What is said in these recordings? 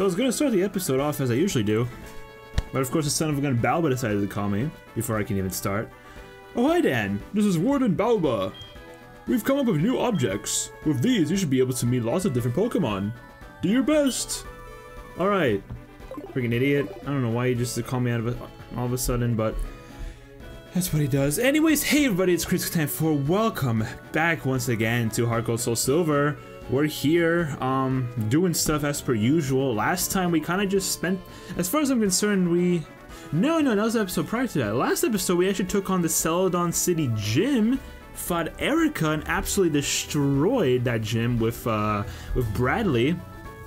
So I was gonna start the episode off as I usually do, but of course the son of a gun Baoba decided to call me before I can even start. Oh hi Dan, this is Warden Baoba. We've come up with new objects. With these, you should be able to meet lots of different Pokemon. Do your best. Alright. Freaking idiot. I don't know why he just called me out of all of a sudden, but that's what he does. Anyways, hey everybody, it's Chris Time for welcome back once again to Heart Gold Soul Silver. We're here, um, doing stuff as per usual. Last time we kind of just spent, as far as I'm concerned, we... No, no, that was the episode prior to that. Last episode, we actually took on the Celadon City Gym, fought Erica, and absolutely destroyed that gym with, uh, with Bradley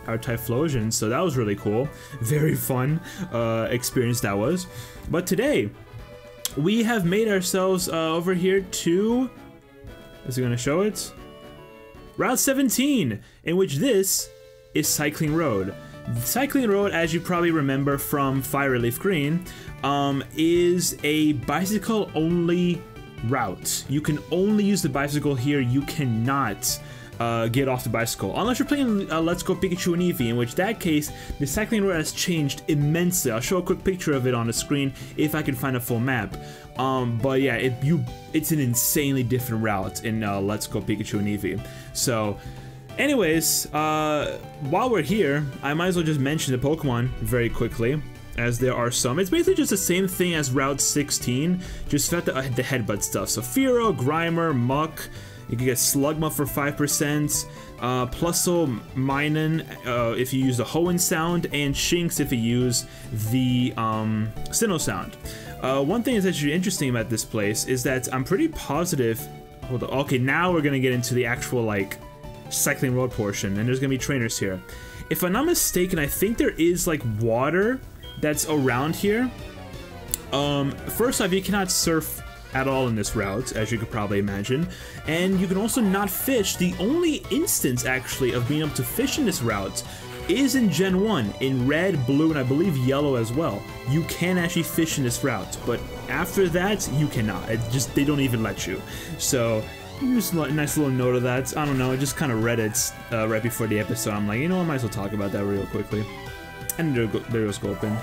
our Typhlosion, so that was really cool. Very fun uh, experience that was. But today, we have made ourselves uh, over here to... Is it going to show it? Route 17, in which this is Cycling Road. Cycling Road, as you probably remember from Fire Leaf Green, um, is a bicycle-only route. You can only use the bicycle here, you cannot uh, get off the bicycle. Unless you're playing uh, Let's Go Pikachu and Eevee, in which that case, the cycling route has changed immensely. I'll show a quick picture of it on the screen if I can find a full map. Um, but yeah, it, you, it's an insanely different route in uh, Let's Go Pikachu and Eevee. So, anyways, uh, while we're here, I might as well just mention the Pokemon very quickly as there are some. It's basically just the same thing as Route 16, just without the, uh, the headbutt stuff. So Fearow, Grimer, Muk, you can get Slugma for 5%, uh, Plusle Minun uh, if you use the Hoenn sound, and Shinx if you use the um, Sinnoh sound. Uh, one thing that's actually interesting about this place is that I'm pretty positive. Hold on. Okay, now we're gonna get into the actual like cycling road portion, and there's gonna be trainers here. If I'm not mistaken, I think there is like water that's around here. Um, first off, you cannot surf at all in this route, as you could probably imagine. And you can also not fish. The only instance, actually, of being able to fish in this route is in Gen 1, in red, blue, and I believe yellow as well. You can actually fish in this route, but after that, you cannot. It just, they don't even let you. So, just a nice little note of that. I don't know, I just kind of read it uh, right before the episode. I'm like, you know, I might as well talk about that real quickly. And there, go there goes Gulpin.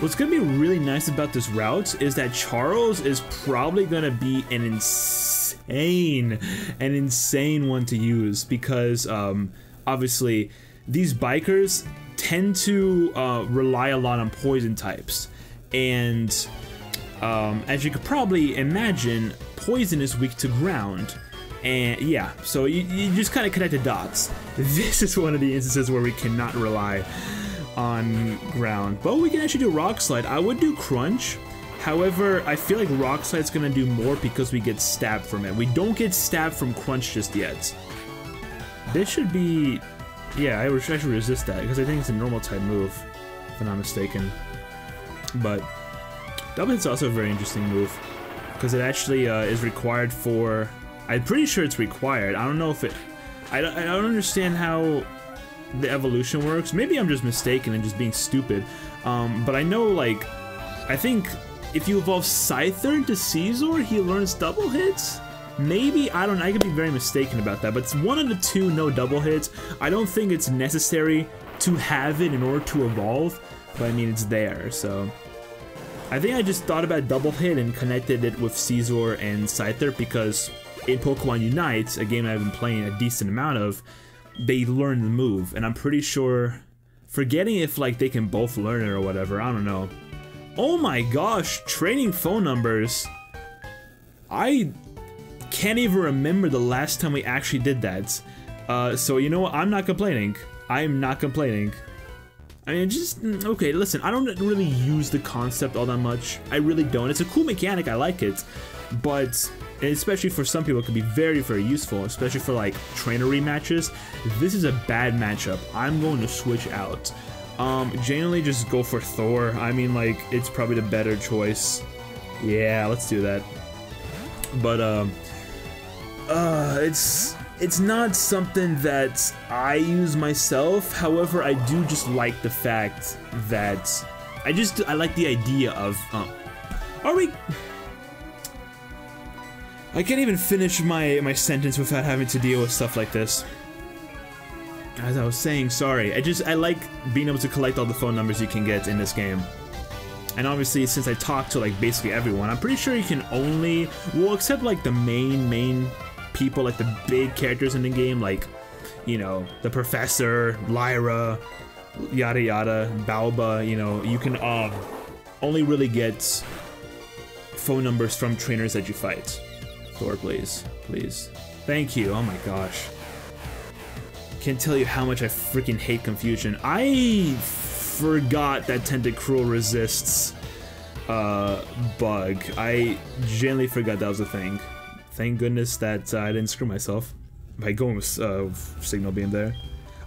What's going to be really nice about this route is that Charles is probably going to be an insane, an insane one to use because um, obviously these bikers tend to uh, rely a lot on poison types. And um, as you could probably imagine, poison is weak to ground. And yeah, so you, you just kind of connect the dots. This is one of the instances where we cannot rely on ground. But we can actually do Rock Slide. I would do Crunch. However, I feel like Rock Slide's gonna do more because we get stabbed from it. We don't get stabbed from Crunch just yet. This should be... Yeah, I should resist that because I think it's a normal type move, if I'm not mistaken. But Double Hit's also a very interesting move because it actually uh, is required for... I'm pretty sure it's required. I don't know if it... I don't, I don't understand how the evolution works. Maybe I'm just mistaken and just being stupid. Um, but I know, like, I think if you evolve Scyther into Scizor, he learns double hits? Maybe, I don't I could be very mistaken about that, but it's one of the two no double hits. I don't think it's necessary to have it in order to evolve, but I mean, it's there, so... I think I just thought about double hit and connected it with Scizor and Scyther because in Pokemon Unite, a game I've been playing a decent amount of, they learn the move, and I'm pretty sure, forgetting if like they can both learn it or whatever, I don't know. Oh my gosh, training phone numbers. I can't even remember the last time we actually did that. Uh, so you know what, I'm not complaining. I'm not complaining. I mean, just, mm, okay, listen, I don't really use the concept all that much. I really don't. It's a cool mechanic, I like it. But especially for some people, it can be very, very useful, especially for like trainer rematches. This is a bad matchup. I'm going to switch out. Um, generally just go for Thor. I mean, like, it's probably the better choice. Yeah, let's do that. But, um, uh, it's, it's not something that I use myself. However, I do just like the fact that I just, I like the idea of, um, are we... I can't even finish my, my sentence without having to deal with stuff like this. as I was saying, sorry. I just I like being able to collect all the phone numbers you can get in this game. And obviously, since I talk to like basically everyone, I'm pretty sure you can only well, except like the main main people, like the big characters in the game, like you know the professor, Lyra, yada yada, Baoba. You know, you can um only really get phone numbers from trainers that you fight. Thor, please, please. Thank you. Oh my gosh. Can't tell you how much I freaking hate confusion. I forgot that Tentacruel resists uh, bug. I genuinely forgot that was a thing. Thank goodness that uh, I didn't screw myself by going with uh, Signal Beam there.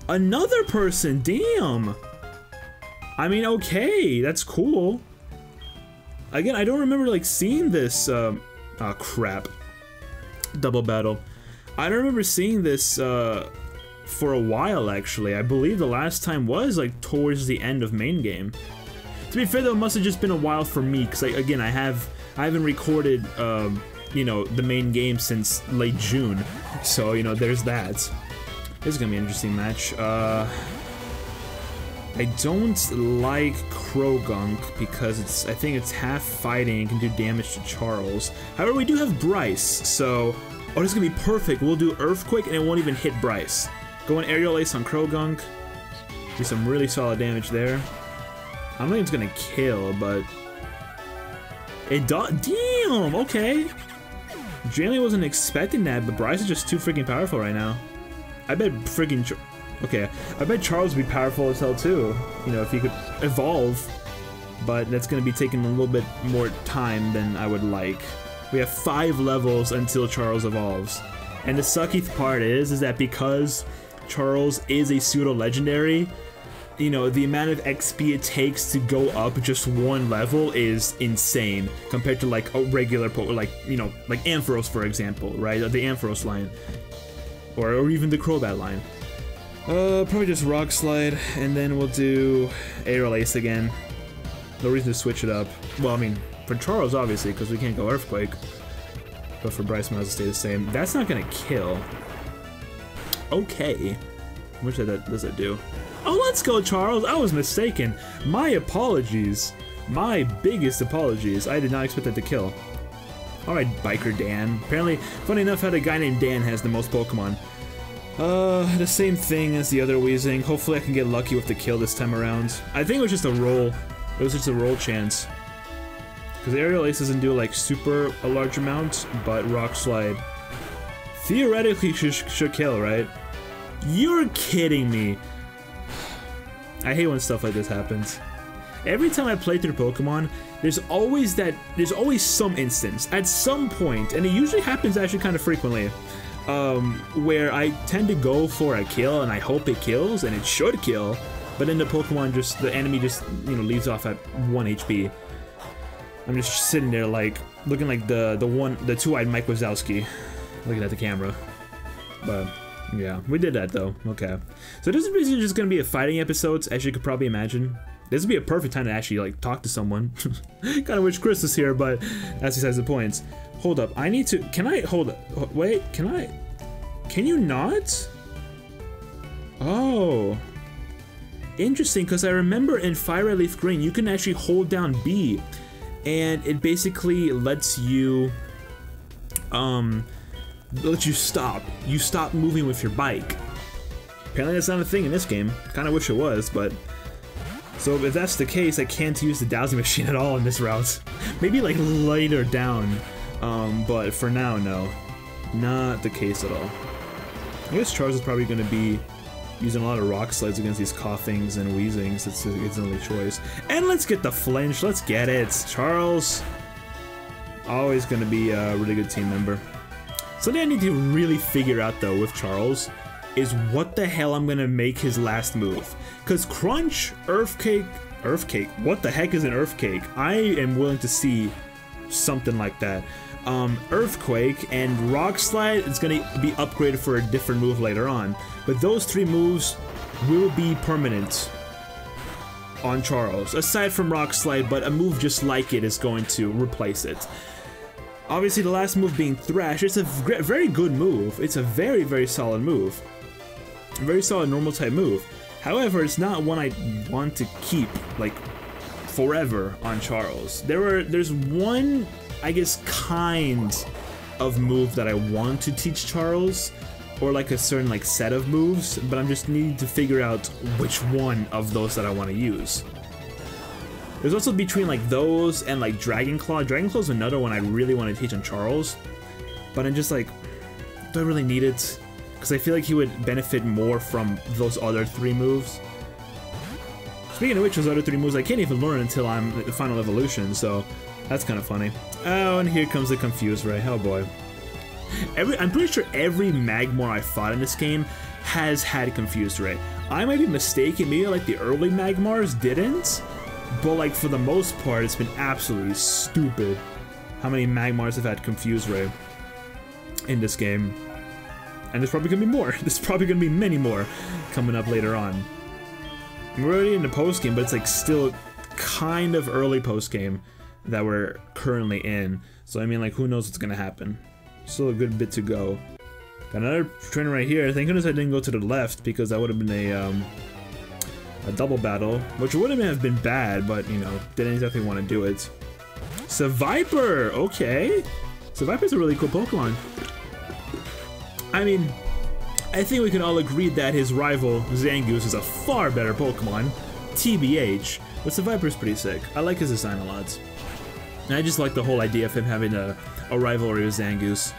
Another person, damn! I mean, okay, that's cool. Again, I don't remember like seeing this, um, oh crap. Double battle. I don't remember seeing this, uh, for a while actually. I believe the last time was like towards the end of main game. To be fair though, it must have just been a while for me because again I have I haven't recorded um, you know the main game since late June, so you know there's that. This is gonna be an interesting match. Uh, I don't like Croagunk because it's I think it's half fighting and can do damage to Charles. However, we do have Bryce, so oh, this is gonna be perfect. We'll do Earthquake and it won't even hit Bryce. Go an Aerial Ace on Croagunk. Do some really solid damage there. I don't think it's gonna kill, but it does. Damn. Okay. Jamie wasn't expecting that, but Bryce is just too freaking powerful right now. I bet freaking. Char okay, I bet Charles would be powerful as hell too. You know, if he could evolve. But that's gonna be taking a little bit more time than I would like. We have five levels until Charles evolves. And the sucky part is, is that because Charles is a pseudo legendary, you know, the amount of XP it takes to go up just one level is insane compared to like a regular po like, you know, like Ampharos for example, right? The Ampharos line. Or, or even the Crobat line. Uh, probably just Rock Slide, and then we'll do Aerial Ace again. No reason to switch it up. Well, I mean, for Charles, obviously, because we can't go Earthquake. But for Bryce, might as well stay the same. That's not gonna kill. Okay. How much that does that do? Oh, let's go, Charles. I was mistaken. My apologies. My biggest apologies. I did not expect that to kill. Alright, Biker Dan. Apparently, funny enough, how the guy named Dan has the most Pokemon. Uh, the same thing as the other Weezing. Hopefully I can get lucky with the kill this time around. I think it was just a roll. It was just a roll chance. Because Aerial Ace doesn't do, like, super a large amount, but Rock Slide theoretically should, should kill, right? You're kidding me. I hate when stuff like this happens. Every time I play through Pokemon, there's always that, there's always some instance, at some point, and it usually happens actually kind of frequently, um, where I tend to go for a kill and I hope it kills, and it should kill, but then the Pokemon just, the enemy just, you know, leaves off at 1 HP. I'm just sitting there like, looking like the, the one, the two-eyed Mike Wazowski, looking at the camera. But, yeah, we did that though. Okay. So this is basically just gonna be a fighting episode, as you could probably imagine. This would be a perfect time to actually like talk to someone. kind of wish Chris was here, but that's besides the points. Hold up, I need to. Can I hold up? Wait, can I? Can you not? Oh. Interesting, because I remember in Fire Leaf Green, you can actually hold down B, and it basically lets you, um, lets you stop. You stop moving with your bike. Apparently that's not a thing in this game. Kind of wish it was, but... So if that's the case, I can't use the dowsing machine at all in this route. Maybe like later down, um, but for now, no. Not the case at all. I guess Charles is probably going to be using a lot of rock slides against these Koffings and Weezings. It's, it's the only choice. And let's get the flinch. Let's get it. Charles, always going to be a really good team member. Something I need to really figure out though with Charles is what the hell I'm gonna make his last move. Cause Crunch, Earthquake, Earthquake, what the heck is an Earthquake? I am willing to see something like that. Um, Earthquake and Rock Slide is gonna be upgraded for a different move later on. But those three moves will be permanent on Charles, aside from Rock Slide, but a move just like it is going to replace it. Obviously, the last move being Thrash, it's a very good move. It's a very, very solid move. A very solid normal type move. However, it's not one I want to keep, like, forever on Charles. There are there's one, I guess, kind of move that I want to teach Charles, or like a certain like set of moves, but I'm just needing to figure out which one of those that I want to use. There's also between like those and like Dragon Claw. Dragon Claw is another one I really want to teach on Charles, but I'm just like, do I really need it? Because I feel like he would benefit more from those other three moves. Speaking of which, those other three moves I can't even learn until I'm at the final evolution, so that's kind of funny. Oh, and here comes the Confuse Ray. Oh boy. Every, I'm pretty sure every Magmar I fought in this game has had Confused Ray. I might be mistaken, maybe like the early Magmars didn't, but like for the most part, it's been absolutely stupid how many Magmars have had Confused Ray in this game. And there's probably gonna be more. There's probably gonna be many more coming up later on. We're already in the post game, but it's like still kind of early post game that we're currently in. So I mean, like, who knows what's gonna happen? Still a good bit to go. Got another trainer right here. Thank goodness I didn't go to the left because that would have been a um, a double battle, which wouldn't have been bad, but you know, didn't exactly want to do it. Seviper, okay. Seviper's a really cool Pokemon. I mean, I think we can all agree that his rival, Zangoose, is a far better Pokemon, TBH, but Seviper's pretty sick. I like his design a lot. And I just like the whole idea of him having a, a rivalry with Zangoose.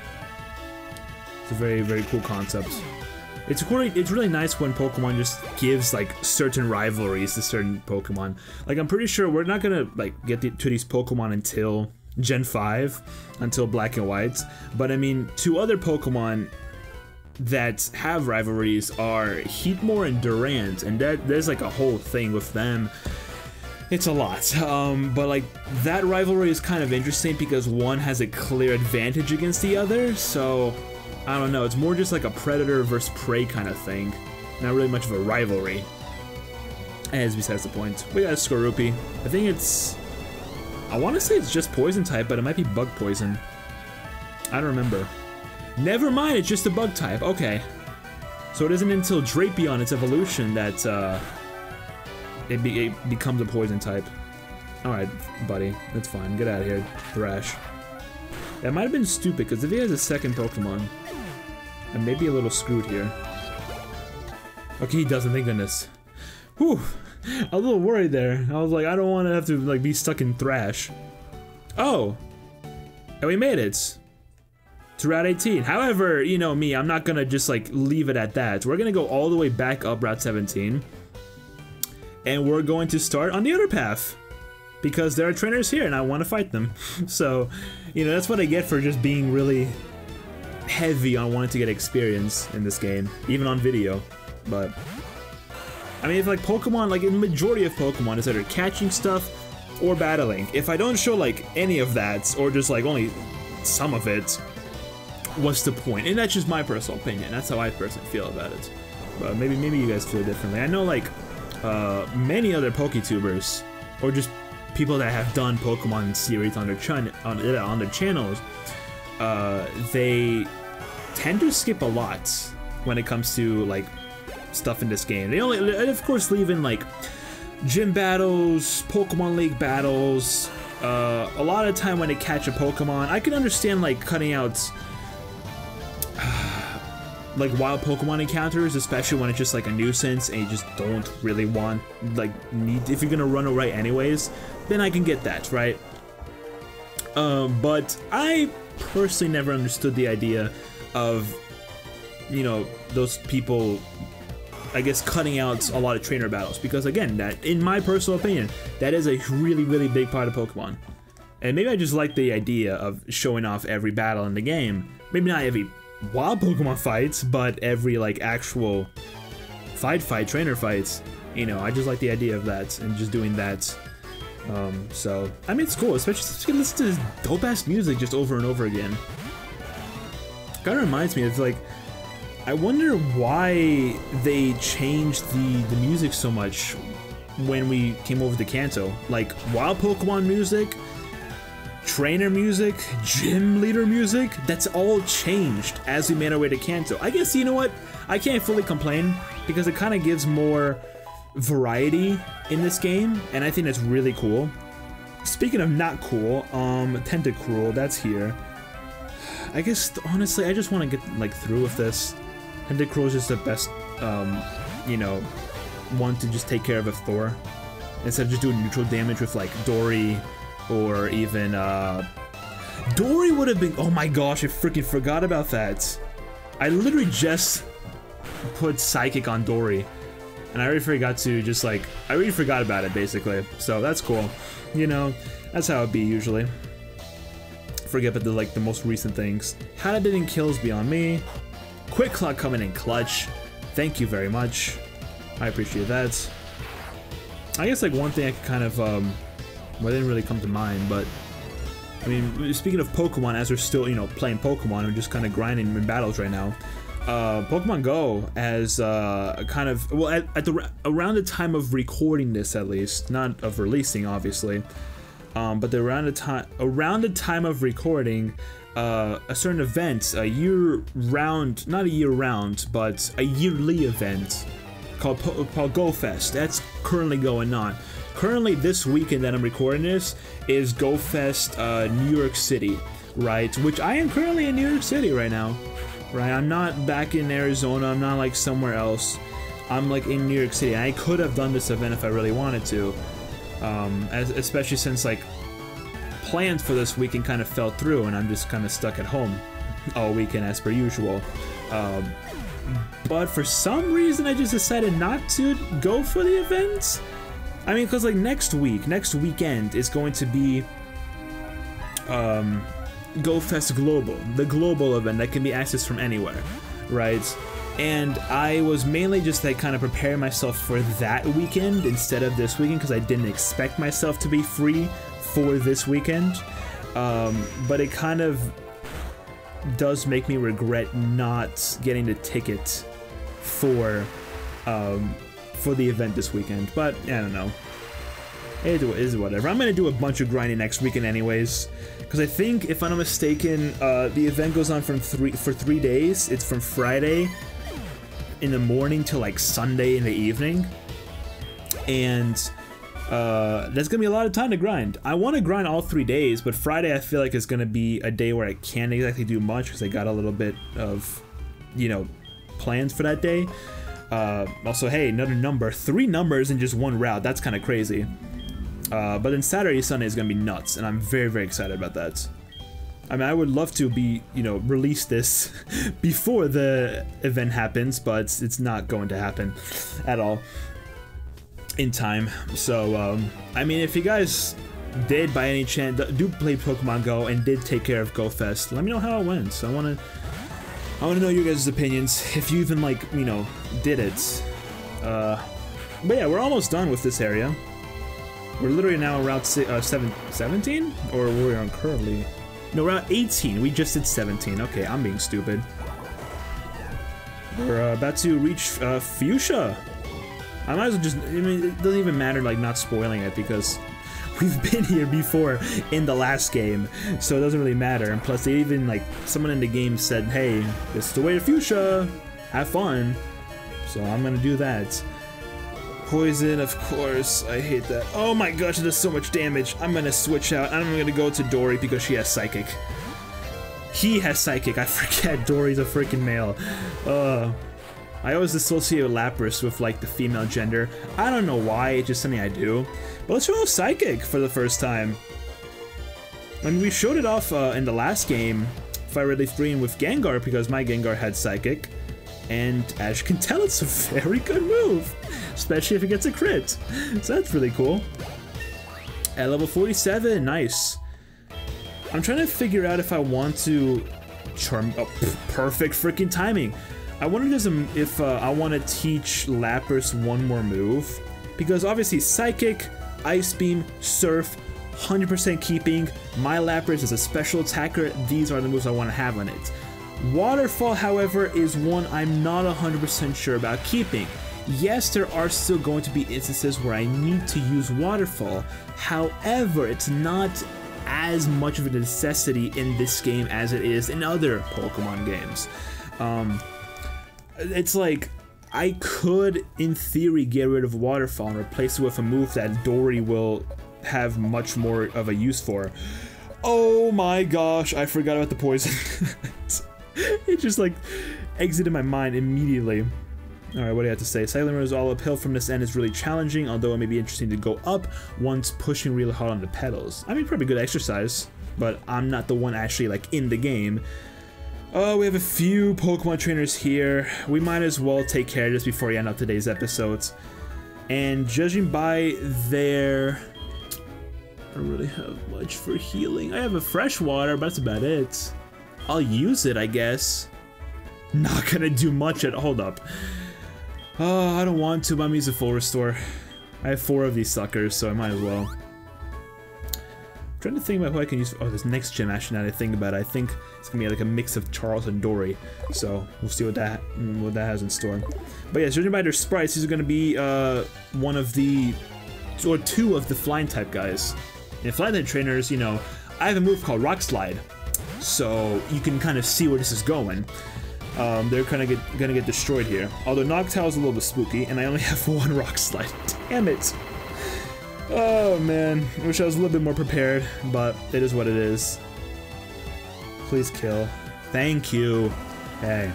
It's a very, very cool concept. It's really, it's really nice when Pokemon just gives like certain rivalries to certain Pokemon. Like I'm pretty sure we're not gonna like get the, to these Pokemon until Gen 5, until Black and White. But I mean, two other Pokemon that have rivalries are Heatmor and Durant, and that there's like a whole thing with them. It's a lot, um, but like that rivalry is kind of interesting because one has a clear advantage against the other. So I don't know. It's more just like a predator versus prey kind of thing, not really much of a rivalry. As besides the point, we got a Skorupi. I think it's. I want to say it's just poison type, but it might be bug poison. I don't remember. Never mind, it's just a bug type. Okay. So it isn't until Drapion, its evolution, that uh, it, be it becomes a poison type. Alright, buddy. That's fine. Get out of here, Thrash. That might have been stupid, because if he has a second Pokemon, I may be a little screwed here. Okay, he doesn't, thank goodness. Whew. A little worried there. I was like, I don't want to have to like be stuck in Thrash. Oh! And we made it to Route 18. However, you know me, I'm not gonna just like leave it at that. We're gonna go all the way back up Route 17. And we're going to start on the other path. Because there are trainers here and I want to fight them. so, you know, that's what I get for just being really heavy on wanting to get experience in this game. Even on video. But, I mean, if like Pokemon, like in the majority of Pokemon, it's either catching stuff or battling. If I don't show like any of that, or just like only some of it, what's the point? And that's just my personal opinion. That's how I personally feel about it. But maybe maybe you guys feel differently. I know like uh, many other PokeTubers or just people that have done Pokemon series on their channel on, on their channels, uh, they tend to skip a lot when it comes to like stuff in this game. They only, of course, leave in like gym battles, Pokemon League battles. Uh, a lot of time when they catch a Pokemon, I can understand like cutting out like wild Pokemon encounters, especially when it's just like a nuisance and you just don't really want like need if you're gonna run away anyways, then I can get that, right? Um, but I personally never understood the idea of you know those people I guess cutting out a lot of trainer battles because again that in my personal opinion that is a really really big part of Pokemon and maybe I just like the idea of showing off every battle in the game maybe not every wild Pokemon fights, but every like actual fight fight trainer fights. You know, I just like the idea of that and just doing that. Um, so I mean, it's cool, especially since you can listen to this dope ass music just over and over again. Kind of reminds me, it's like I wonder why they changed the the music so much when we came over to Kanto. Like wild Pokemon music trainer music, gym leader music, that's all changed as we made our way to Kanto. I guess, you know what? I can't fully complain because it kind of gives more variety in this game, and I think that's really cool. Speaking of not cool, um, Tentacruel, that's here. I guess, honestly, I just want to get, like, through with this. Tentacruel is just the best, um, you know, one to just take care of a Thor. Instead of just doing neutral damage with, like, Dory or even, uh... Dory would have been- oh my gosh, I freaking forgot about that. I literally just put Psychic on Dory. And I already forgot to just, like, I already forgot about it, basically. So, that's cool. You know, that's how it be usually. Forget about the like the most recent things. Did it kills beyond me. Quick Claw coming in clutch. Thank you very much. I appreciate that. I guess like one thing I could kind of um well didn't really come to mind, but I mean speaking of Pokemon as we're still, you know, playing Pokemon, we're just kind of grinding in battles right now. Uh, Pokemon Go as uh, kind of well at, at, the around the time of recording this at least, not of releasing obviously, um, but the around the time around the time of recording, uh, a certain event, a year round, not a year round, but a yearly event called called Go Fest. That's currently going on. Currently, this weekend that I'm recording this is Go Fest uh, New York City, right? Which I am currently in New York City right now right? I'm not back in Arizona, I'm not like somewhere else. I'm like in New York City. I could have done this event if I really wanted to, um, as, especially since like plans for this weekend kind of fell through and I'm just kind of stuck at home all weekend as per usual. Um, but for some reason I just decided not to go for the event. I mean, because like next week, next weekend is going to be um, GoFest Global, the global event that can be accessed from anywhere, right? And I was mainly just like kind of preparing myself for that weekend instead of this weekend because I didn't expect myself to be free for this weekend. Um, but it kind of does make me regret not getting the ticket for um, for the event this weekend. But I don't know. It is whatever. I'm gonna do a bunch of grinding next weekend anyways. Because I think, if I'm not mistaken, uh, the event goes on from three for three days. It's from Friday in the morning to like Sunday in the evening. And uh, there's gonna be a lot of time to grind. I want to grind all three days, but Friday I feel like is gonna be a day where I can't exactly do much because I got a little bit of, you know, plans for that day. Uh, also, hey, another number, three numbers in just one route. That's kind of crazy. Uh, but then Saturday, Sunday is gonna be nuts, and I'm very, very excited about that. I mean, I would love to be, you know, release this before the event happens, but it's not going to happen at all in time. So, um, I mean, if you guys did by any chance do play Pokemon Go and did take care of Go Fest, let me know how it went. So I want to, I want to know your guys' opinions. If you even like, you know, did it. Uh, but yeah, we're almost done with this area. We're literally now around uh, seven, 17? Or we're on currently... No, around 18. We just did 17. Okay, I'm being stupid. We're uh, about to reach uh, Fuchsia. I might as well just... I mean, it doesn't even matter, like, not spoiling it, because we've been here before in the last game, so it doesn't really matter. And plus, they even, like, someone in the game said, hey, this is the way to Fuchsia. Have fun. So I'm gonna do that. Poison, of course. I hate that. Oh my gosh, it does so much damage. I'm gonna switch out. I'm gonna go to Dory because she has Psychic. He has Psychic. I forget Dory's a freaking male. Uh, I always associate Lapras with like the female gender. I don't know why, it's just something I do. But let's show Psychic for the first time. I mean, we showed it off uh, in the last game, Fire Red Leaf Green with Gengar because my Gengar had Psychic. And as you can tell, it's a very good move especially if it gets a crit. So that's really cool. At level 47, nice. I'm trying to figure out if I want to charm. Oh, perfect freaking timing. I wonder if uh, I want to teach Lapras one more move because obviously Psychic, Ice Beam, Surf, 100% keeping. My Lapras is a special attacker. These are the moves I want to have on it. Waterfall, however, is one I'm not 100% sure about keeping. Yes, there are still going to be instances where I need to use Waterfall, however, it's not as much of a necessity in this game as it is in other Pokemon games. Um, it's like I could, in theory, get rid of Waterfall and replace it with a move that Dory will have much more of a use for. Oh my gosh, I forgot about the poison. it just like exited my mind immediately. Alright, what do you have to say? Cycling is all uphill from this end is really challenging, although it may be interesting to go up once pushing really hard on the pedals. I mean, probably good exercise, but I'm not the one actually like in the game. Oh, we have a few Pokemon trainers here. We might as well take care of this before we end up today's episodes. And judging by their... I don't really have much for healing. I have a fresh water, but that's about it. I'll use it, I guess. Not gonna do much at- hold up. Oh, I don't want to, but I'm a full restore. I have four of these suckers, so I might as well. I'm trying to think about who I can use. Oh, this next gym, actually, now that I think about it, I think it's gonna be like a mix of Charles and Dory. So we'll see what that what that has in store. But yeah, judging by their sprites, these are gonna be uh, one of the or two of the flying type guys. And flying type trainers, you know, I have a move called Rock Slide, so you can kind of see where this is going. Um, they're kind of get, gonna get destroyed here. Although Noctowl is a little bit spooky, and I only have one Rock Slide. Damn it! Oh man, I wish I was a little bit more prepared, but it is what it is. Please kill. Thank you. Hey.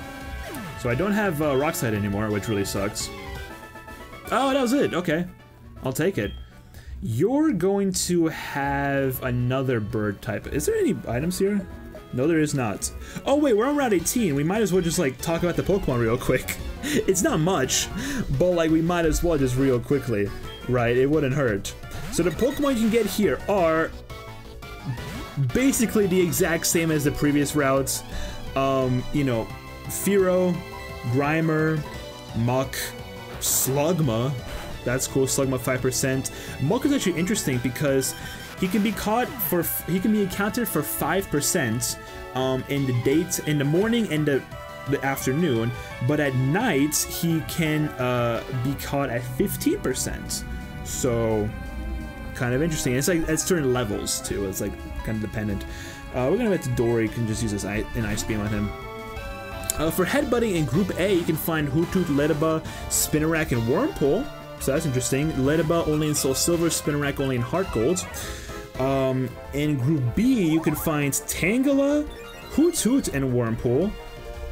So I don't have uh, Rock Slide anymore, which really sucks. Oh, that was it. Okay. I'll take it. You're going to have another bird type. Is there any items here? No, there is not. Oh wait, we're on Route 18. We might as well just like talk about the Pokemon real quick. It's not much, but like we might as well just real quickly, right? It wouldn't hurt. So the Pokemon you can get here are basically the exact same as the previous routes. Um, you know, Fearow, Grimer, Muk, Slugma. That's cool. Slugma 5%. Muk is actually interesting because he can be caught for he can be accounted for 5% um, in the date in the morning and the the afternoon, but at night he can uh, be caught at 15%. So kind of interesting. It's like at certain levels too. It's like kind of dependent. Uh, we're gonna get to Dory. Can just use this an ice beam on him. Uh, for headbutting in Group A, you can find Hoothoot, Ledyba, Spinarak, and Wurmple. So that's interesting. Ledyba only in Soul Silver, Spinarak only in Heart Gold. Um, in Group B, you can find Tangela, Hoothoot, and Wurmple.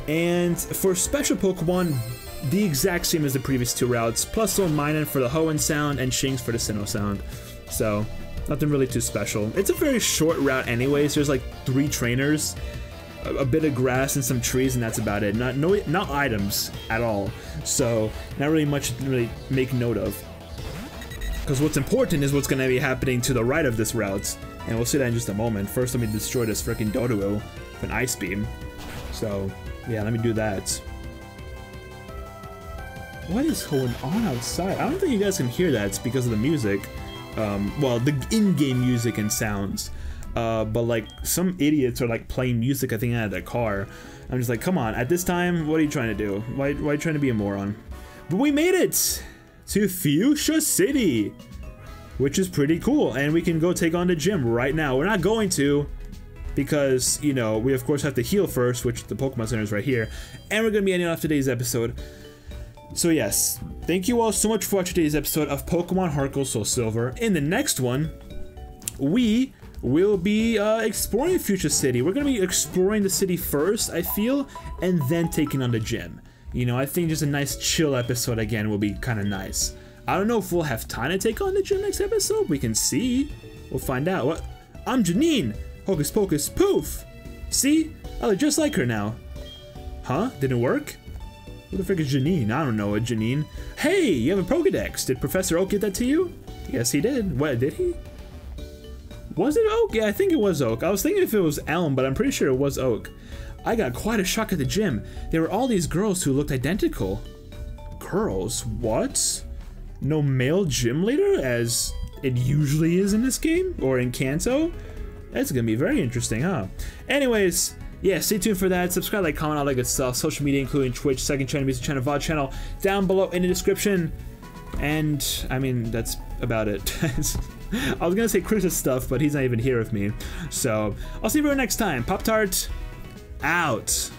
And for special Pokemon, the exact same as the previous two routes, plus Lone Minun for the Hoenn sound and Shinx for the Sinnoh sound. So, nothing really too special. It's a very short route anyways, there's like three trainers, a, a bit of grass and some trees and that's about it. Not no not items at all. So, not really much to really make note of. Because what's important is what's going to be happening to the right of this route. And we'll see that in just a moment. First, let me destroy this freaking Doduo with an Ice Beam. So, yeah, let me do that. What is going on outside? I don't think you guys can hear that. It's because of the music. Um, well, the in-game music and sounds. Uh, but like some idiots are like playing music, I think, out of their car. I'm just like, come on, at this time, what are you trying to do? Why, why are you trying to be a moron? But we made it to Fuchsia City, which is pretty cool. And we can go take on the gym right now. We're not going to, because, you know, we of course have to heal first, which the Pokemon Center is right here. And we're going to be ending off today's episode. So yes, thank you all so much for watching today's episode of Pokemon Heart Gold Soul Silver. In the next one, we will be uh, exploring Fuchsia City. We're going to be exploring the city first, I feel, and then taking on the gym. You know, I think just a nice chill episode again will be kind of nice. I don't know if we'll have time to take on the gym next episode. We can see. We'll find out. What? I'm Janine. Hocus pocus poof. See? I look just like her now. Huh? Didn't work? What the frick is Janine? I don't know a Janine. Hey, you have a Pokedex. Did Professor Oak get that to you? Yes, he did. What, did he? Was it Oak? Yeah, I think it was Oak. I was thinking if it was Elm, but I'm pretty sure it was Oak. I got quite a shock at the gym. There were all these girls who looked identical. Girls? What? No male gym leader, as it usually is in this game? Or in Kanto? That's gonna be very interesting, huh? Anyways, yeah, stay tuned for that. Subscribe, like, comment, all that good stuff. Social media, including Twitch, second channel, music channel, VOD channel, down below in the description. And, I mean, that's about it. I was gonna say Chris's stuff, but he's not even here with me. So, I'll see you next time. Pop Tart, out.